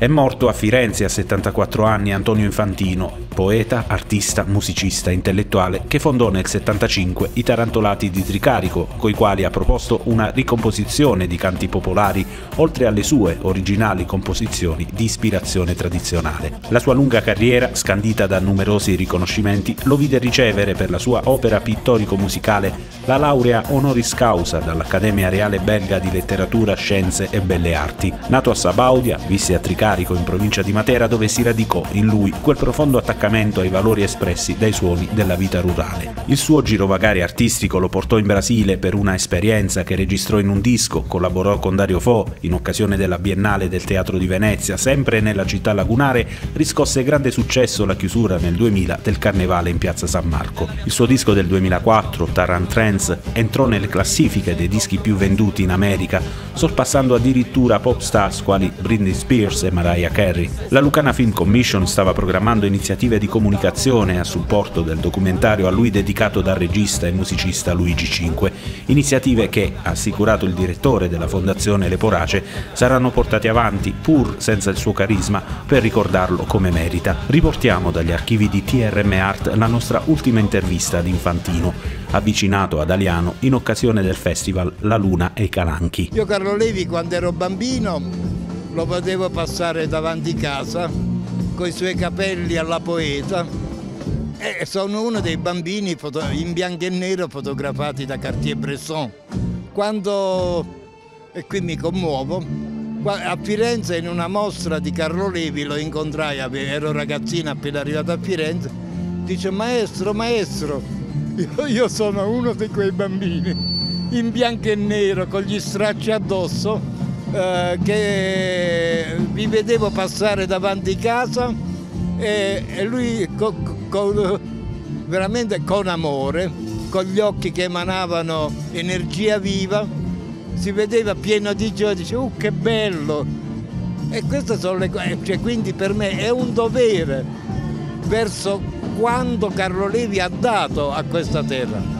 È morto a Firenze a 74 anni Antonio Infantino, poeta, artista, musicista, intellettuale, che fondò nel 75 i Tarantolati di Tricarico, coi quali ha proposto una ricomposizione di canti popolari, oltre alle sue originali composizioni di ispirazione tradizionale. La sua lunga carriera, scandita da numerosi riconoscimenti, lo vide ricevere per la sua opera pittorico-musicale la laurea honoris causa dall'Accademia Reale Belga di Letteratura, Scienze e Belle Arti. Nato a Sabaudia, visse a Tricarico Carico in provincia di Matera dove si radicò in lui quel profondo attaccamento ai valori espressi dai suoni della vita rurale. Il suo girovagare artistico lo portò in Brasile per una esperienza che registrò in un disco, collaborò con Dario Fo in occasione della Biennale del Teatro di Venezia, sempre nella città lagunare, riscosse grande successo la chiusura nel 2000 del Carnevale in piazza San Marco. Il suo disco del 2004, Tarrant Trends, entrò nelle classifiche dei dischi più venduti in America, sorpassando addirittura pop stars quali Britney Spears e Mariah Carey. La Lucana Film Commission stava programmando iniziative di comunicazione a supporto del documentario a lui dedicato dal regista e musicista Luigi Cinque, iniziative che, assicurato il direttore della Fondazione Leporace, saranno portate avanti, pur senza il suo carisma, per ricordarlo come merita. Riportiamo dagli archivi di TRM Art la nostra ultima intervista ad Infantino, avvicinato ad Aliano in occasione del festival La Luna e i Calanchi. Io Carlo Levi quando ero bambino lo potevo passare davanti casa con i suoi capelli alla poeta e sono uno dei bambini in bianco e nero fotografati da Cartier-Bresson. Quando, e qui mi commuovo, a Firenze in una mostra di Carlo Levi lo incontrai, ero ragazzino appena arrivato a Firenze, dice maestro, maestro, io, sono uno di quei bambini in bianco e nero con gli stracci addosso eh, che vi vedevo passare davanti casa e, e lui co, co, veramente con amore, con gli occhi che emanavano energia viva, si vedeva pieno di gioia, dice oh che bello! E queste sono le cose, cioè, quindi per me è un dovere verso quanto Carlo Levi ha dato a questa terra.